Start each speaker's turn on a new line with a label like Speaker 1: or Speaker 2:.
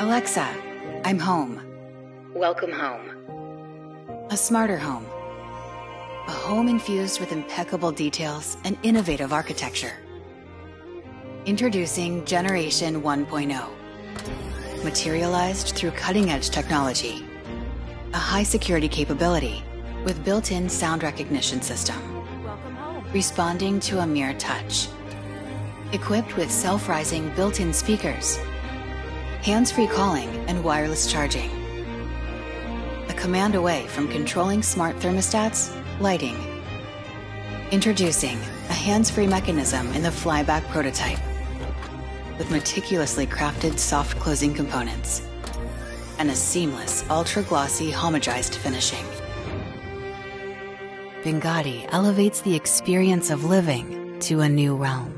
Speaker 1: Alexa, I'm home.
Speaker 2: Welcome home.
Speaker 1: A smarter home. A home infused with impeccable details and innovative architecture. Introducing Generation 1.0. Materialized through cutting edge technology. A high security capability with built in sound recognition system. Responding to a mere touch. Equipped with self rising built in speakers, hands free calling, and wireless charging. A command away from controlling smart thermostats, lighting. Introducing a hands free mechanism in the flyback prototype with meticulously crafted soft closing components and a seamless, ultra glossy, homogized finishing. Binghatti elevates the experience of living to a new realm.